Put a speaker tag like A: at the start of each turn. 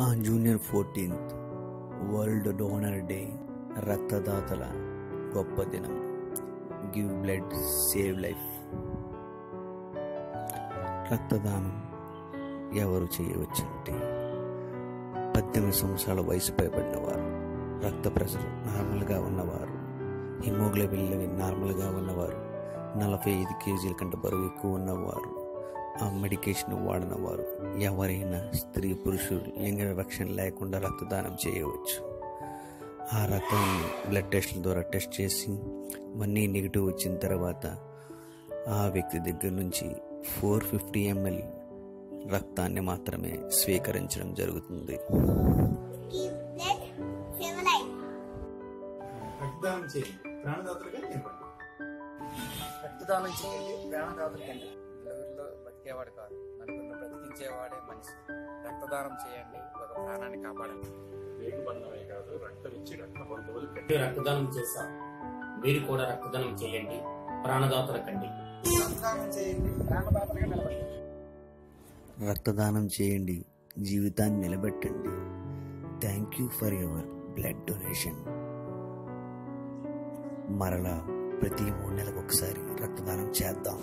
A: On junior fourteenth world donor day రక్తదాతల గొప్ప దినం. Give blood save life. రక్తదానం ఎవరు చేయవచ్చంటే పద్దెనిమిది సంవత్సరాల వయసు పైబడిన వారు రక్త ప్రెషర్ నార్మల్గా ఉన్నవారు హిమోగ్లోబిన్ లెవెల్ నార్మల్గా ఉన్నవారు నలభై ఐదు కేజీల కంటే బరువు ఎక్కువ ఉన్నవారు ఆ మెడికేషన్ వాడిన వారు ఎవరైనా స్త్రీ పురుషుడు లింగ వివక్షణ లేకుండా రక్తదానం చేయవచ్చు. ఆ రక్తాన్ని బ్లడ్ టెస్ట్ల ద్వారా టెస్ట్ చేసి ఇవన్నీ నెగిటివ్ వచ్చిన తర్వాత ఆ వ్యక్తి దగ్గర నుంచి ఫోర్ ఫిఫ్టీ ఎంఎల్ రక్తాన్ని మాత్రమే స్వీకరించడం జరుగుతుంది.
B: రక్తదానం చేయండి. ప్రాణదాతలుగా
C: రక్తదానం చేయండి ప్రాణదాతలు బతికేవాడు కాదు. నలుగురిలో బ్రతికించేవాడే మనిషి. రక్తదానం చేయండి ఒక ప్రాణాన్ని కాపాడండి.
D: బంధమే కాదు రక్తం ఇచ్చి రక్త బంధువులు
E: రక్తదానం చేశాం. మీరు కూడా రక్తదానం చేయండి ప్రాణదాతల కండి.
C: రక్తదానం చేయండి ప్రాణదాతలుగా నిలబడండి.
A: రక్తదానం చేయండి జీవితాన్ని నిలబెట్టండి. Thank you for your blood donation మరలా ప్రతి మూడు నెలలకు ఒకసారి రక్తదానం చేద్దాం.